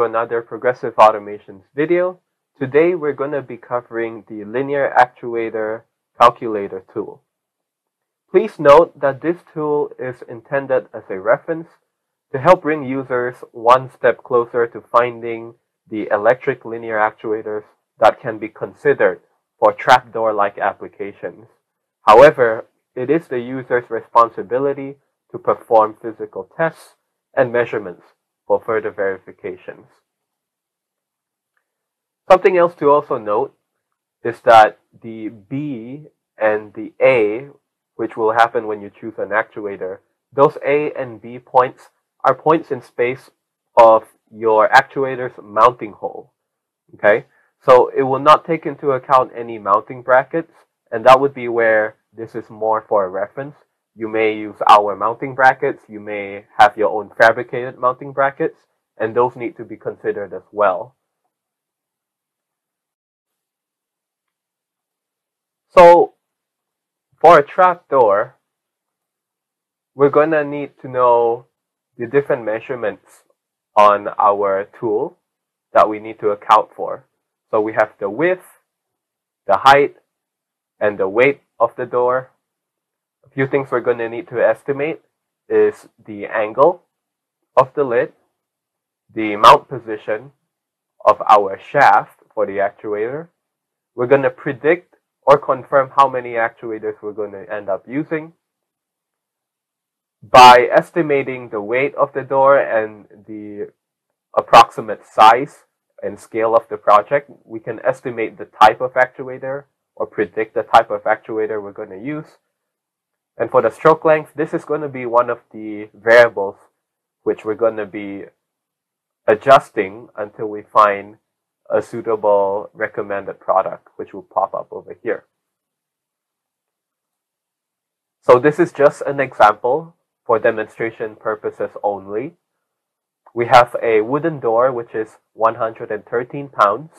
to another Progressive Automations video. Today we're going to be covering the Linear Actuator Calculator tool. Please note that this tool is intended as a reference to help bring users one step closer to finding the electric linear actuators that can be considered for trapdoor-like applications. However, it is the user's responsibility to perform physical tests and measurements for further verifications. Something else to also note is that the B and the A, which will happen when you choose an actuator, those A and B points are points in space of your actuator's mounting hole. Okay, so it will not take into account any mounting brackets, and that would be where this is more for a reference. You may use our mounting brackets, you may have your own fabricated mounting brackets, and those need to be considered as well. So, for a trapdoor, we're going to need to know the different measurements on our tool that we need to account for. So we have the width, the height, and the weight of the door. A few things we're going to need to estimate is the angle of the lid, the mount position of our shaft for the actuator. We're going to predict or confirm how many actuators we're going to end up using. By estimating the weight of the door and the approximate size and scale of the project, we can estimate the type of actuator or predict the type of actuator we're going to use. And for the stroke length, this is going to be one of the variables which we're going to be adjusting until we find a suitable recommended product, which will pop up over here. So this is just an example for demonstration purposes only. We have a wooden door which is 113 pounds.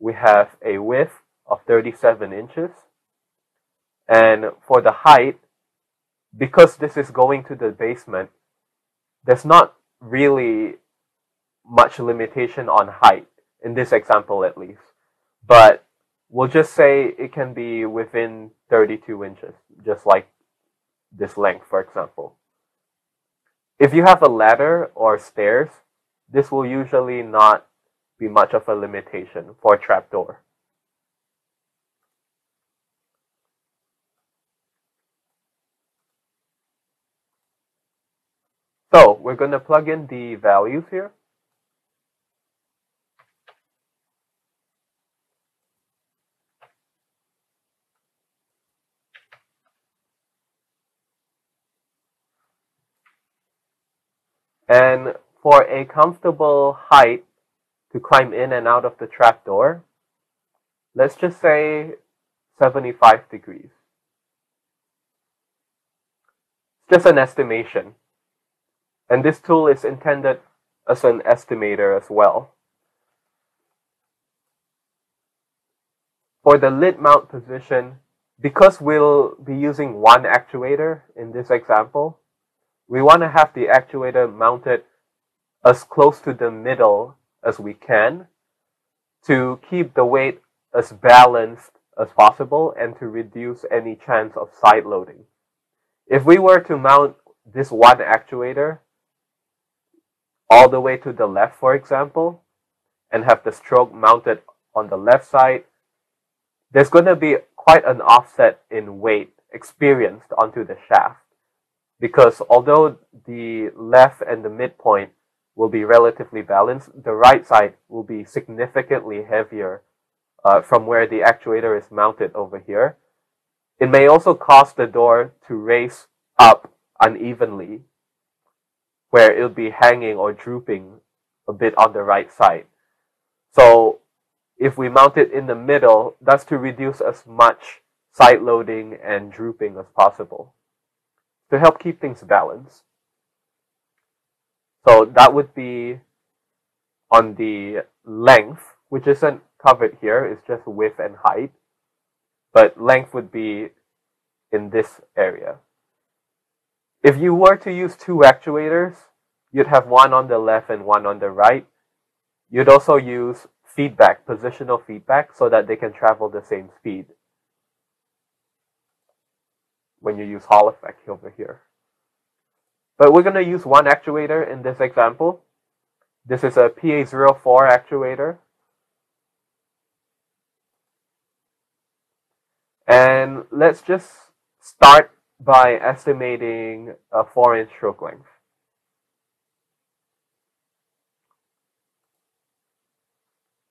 We have a width of 37 inches. And for the height, because this is going to the basement, there's not really much limitation on height, in this example at least. But we'll just say it can be within 32 inches, just like this length, for example. If you have a ladder or stairs, this will usually not be much of a limitation for a trapdoor. So we're going to plug in the values here. And for a comfortable height to climb in and out of the trapdoor, let's just say 75 degrees. Just an estimation. And this tool is intended as an estimator as well. For the lid mount position, because we'll be using one actuator in this example, we want to have the actuator mounted as close to the middle as we can to keep the weight as balanced as possible and to reduce any chance of side loading. If we were to mount this one actuator all the way to the left, for example, and have the stroke mounted on the left side, there's going to be quite an offset in weight experienced onto the shaft because although the left and the midpoint will be relatively balanced, the right side will be significantly heavier uh, from where the actuator is mounted over here. It may also cause the door to raise up unevenly, where it'll be hanging or drooping a bit on the right side. So if we mount it in the middle, that's to reduce as much side loading and drooping as possible to help keep things balanced. So that would be on the length, which isn't covered here, it's just width and height. But length would be in this area. If you were to use two actuators, you'd have one on the left and one on the right. You'd also use feedback, positional feedback, so that they can travel the same speed when you use Hall effect over here. But we're going to use one actuator in this example. This is a PA04 actuator. And let's just start by estimating a 4 inch stroke length.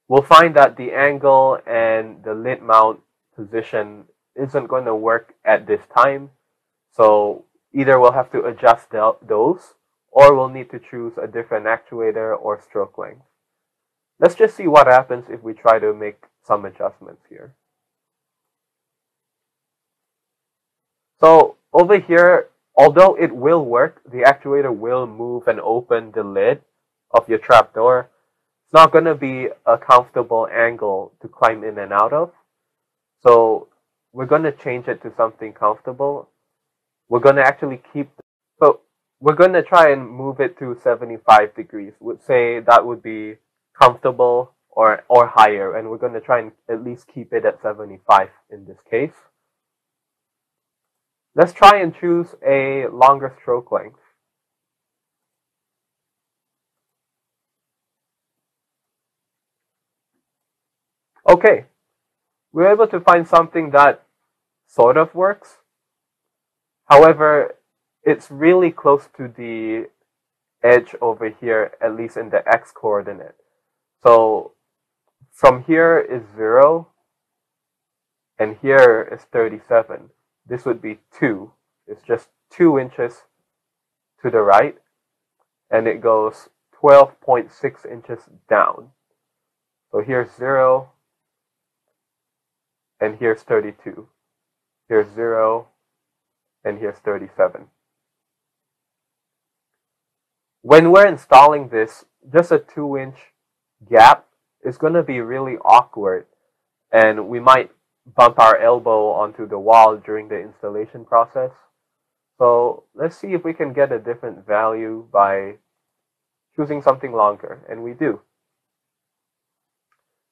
We'll find that the angle and the lid mount position isn't going to work at this time. So either we'll have to adjust those or we'll need to choose a different actuator or stroke length. Let's just see what happens if we try to make some adjustments here. So over here, although it will work, the actuator will move and open the lid of your trapdoor. It's not going to be a comfortable angle to climb in and out of. So we're going to change it to something comfortable. We're going to actually keep, but we're going to try and move it to 75 degrees. Would say that would be comfortable or, or higher. And we're going to try and at least keep it at 75 in this case. Let's try and choose a longer stroke length. Okay, we're able to find something that sort of works. However, it's really close to the edge over here, at least in the x coordinate. So from here is 0, and here is 37 this would be 2. It's just 2 inches to the right, and it goes 12.6 inches down. So here's 0, and here's 32. Here's 0, and here's 37. When we're installing this, just a 2 inch gap is going to be really awkward, and we might bump our elbow onto the wall during the installation process. So let's see if we can get a different value by choosing something longer, and we do.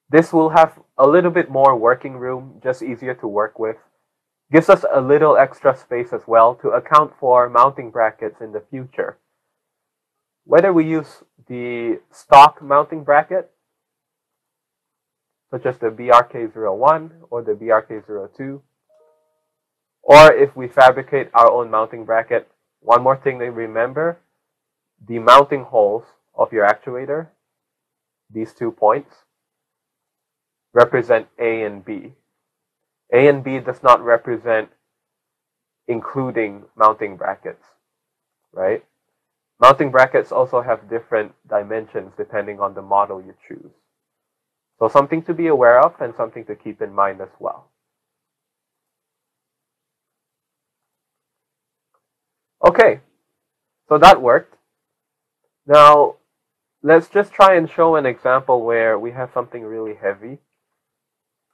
This will have a little bit more working room, just easier to work with. Gives us a little extra space as well to account for mounting brackets in the future. Whether we use the stock mounting bracket such as the BRK01 or the BRK02. Or if we fabricate our own mounting bracket, one more thing to remember, the mounting holes of your actuator, these two points, represent A and B. A and B does not represent including mounting brackets, right? Mounting brackets also have different dimensions depending on the model you choose. So something to be aware of and something to keep in mind as well. Okay, so that worked. Now, let's just try and show an example where we have something really heavy.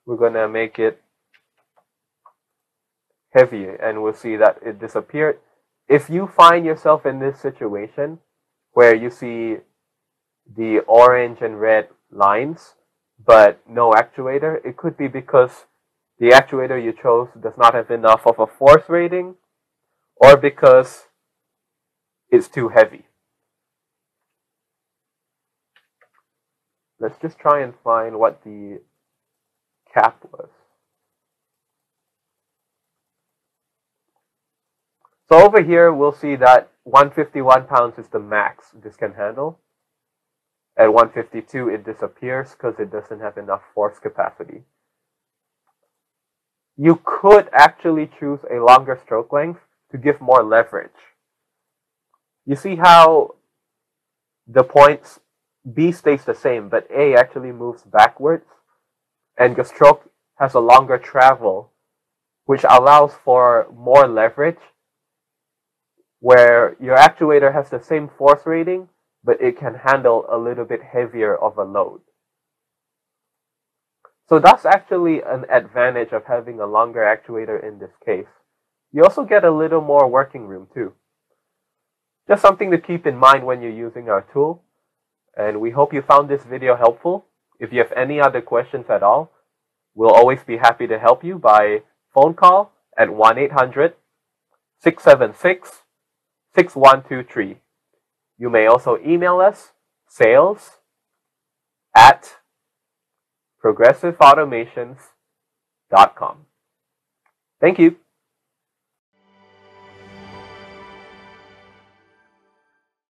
We're going to make it heavy and we'll see that it disappeared. If you find yourself in this situation where you see the orange and red lines, but no actuator, it could be because the actuator you chose does not have enough of a force rating or because it's too heavy. Let's just try and find what the cap was. So over here, we'll see that 151 pounds is the max this can handle. At 152, it disappears because it doesn't have enough force capacity. You could actually choose a longer stroke length to give more leverage. You see how the points B stays the same, but A actually moves backwards, and your stroke has a longer travel, which allows for more leverage, where your actuator has the same force rating, but it can handle a little bit heavier of a load. So that's actually an advantage of having a longer actuator in this case. You also get a little more working room too. Just something to keep in mind when you're using our tool. And we hope you found this video helpful. If you have any other questions at all, we'll always be happy to help you by phone call at 1-800-676-6123. You may also email us sales at progressiveautomations.com. Thank you.